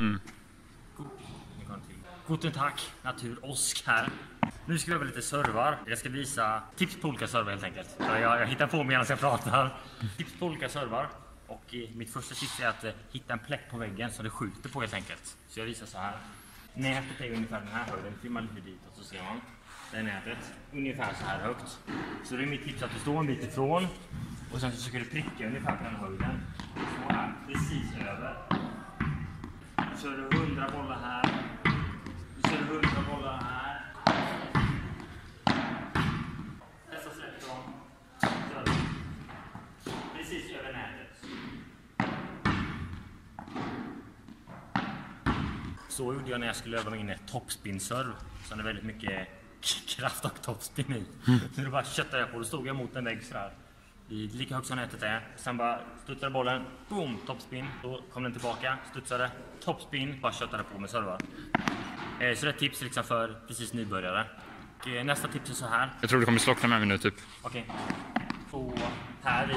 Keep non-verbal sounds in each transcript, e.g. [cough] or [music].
Mm. Guten Tag, Natur Osk här. Nu ska vi öva lite servar. Jag ska visa tips på olika servar helt enkelt. Så jag, jag hittar på medan jag pratar. Tips på olika servar. Och eh, mitt första tips är att eh, hitta en plätt på väggen som du skjuter på helt enkelt. Så jag visar så här. Nätet är ungefär den här höjden. Filmar lite ditåt så ser man. Det är nätet. Ungefär så här högt. Så det är mitt tips att du står en bit ifrån. Och sen så försöker du pricka ungefär på den höjden. Så här, precis över. Så kör du 100 bollar här. Du kör 100 bollar här. Nästa släpp du. Precis över nätet. Så gjorde jag när jag skulle öva min topspin-serve. Som det är väldigt mycket kraft och topspin i. Så då bara köttade jag på. Då stod jag mot en vägg sådär. I lika högt som nätet är. Sen bara studsade bollen. Boom! Topspin. Då kom den tillbaka. Studsade. Topspin. Bara köttade på med servar. Eh, Så det är ett tips liksom för precis nybörjare. Och eh, nästa tips är så här. Jag tror det kommer slockna med mig nu typ. Okej. Två här vid.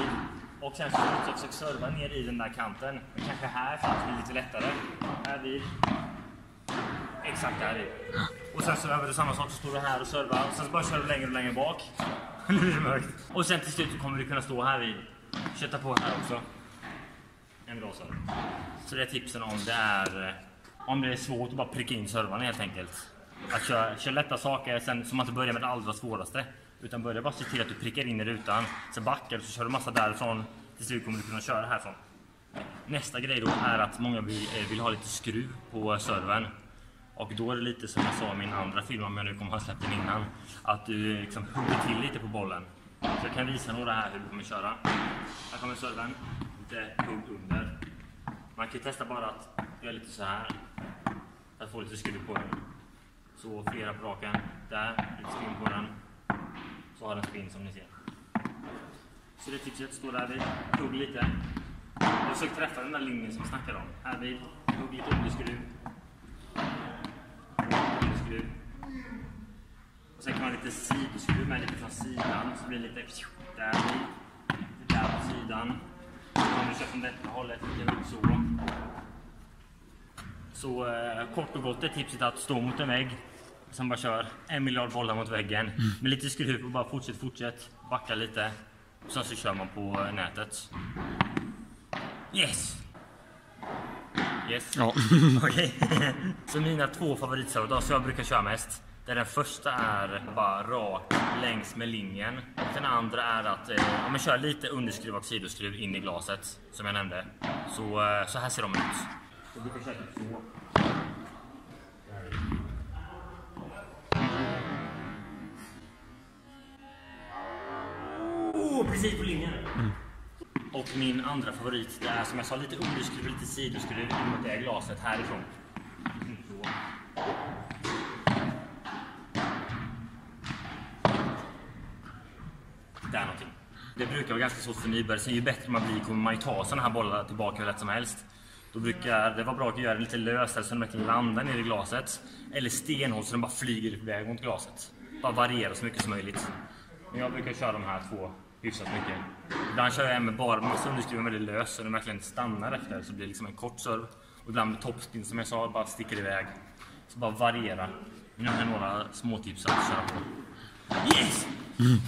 Och sen så försöka serva ner i den där kanten. Men kanske här för att det blir lite lättare. Här vid. Exakt här vid. Och sen så över du samma sak så står du här och servar. Och sen så bara kör du längre och längre bak. [laughs] Nu är det mörkt. Och sen till slut så kommer du kunna stå här vid. Kötta på här också. En brasa. Så det är tipsen om det är eh, om det är svårt att bara pricka in servarna helt enkelt. Att köra, köra lätta saker sen, så man inte börjar med det allra svåraste. Utan börja bara se till att du prickar in i rutan. Sen backar du så kör du massa därifrån. Till slut kommer du kunna köra härifrån. Nästa grej då är att många vill, eh, vill ha lite skruv på servern. Och då är det lite som jag sa i min andra film, om jag nu kommer ha släppt den innan. Att du liksom hugger till lite på bollen. Så jag kan visa några här hur du kommer köra. Här kommer serven. Lite hugg under. Man kan ju testa bara att göra lite så här. För att få lite skruv på den. Så flera på raken. Där, lite spinn på den. Så har den spinn som ni ser. Så det tipset står där vid. Hugg lite. Jag försöker träffa den där linjen som vi snackade om. Här vid. Hugg lite underskruv. Underskruv. Och sen kan man lite sidoskruv med lite från sidan. Så blir det lite där. Lite där på sidan. Om du kör från detta hållet, lite runt så. Så eh, kort och gott är tipset att stå mot en vägg. Sen bara kör en miljard bollar mot väggen. Med lite skruv och bara fortsätt, fortsätt. Backa lite. Och sen så kör man på eh, nätet. Yes! Yes. Ja. [laughs] Okej. [laughs] så mina två favoritserver då, som jag brukar köra mest. Där den första är bara rak längs med linjen. Och den andra är att eh, om man kör lite underskruv och sidoskruv in i glaset. Som jag nämnde. Så, eh, så här ser de ut. Jag brukar köra typ så. Oh, precis på linjen. Och min andra favorit, det är som jag sa, lite underskruv, lite sidoskruv in mot det glaset härifrån. Där någonting. Det brukar vara ganska svårt för nybörjare. Sen ju bättre man blir kommer man ju ta sådana här bollar tillbaka hur lätt som helst. Då brukar det vara bra att göra den lite lösare så den verkligen landar ner i glaset. Eller stenhårt så den bara flyger iväg mot glaset. Bara variera så mycket som möjligt. Men jag brukar köra de här två hyfsat mycket. Ibland kör jag med bara massa underskruvar väldigt lös så den verkligen stannar efter. Så det blir liksom en kort serve. Och ibland med topspin som jag sa, bara sticker iväg. Så bara variera. Nu har jag några små tips att köra på. Yes! Mm.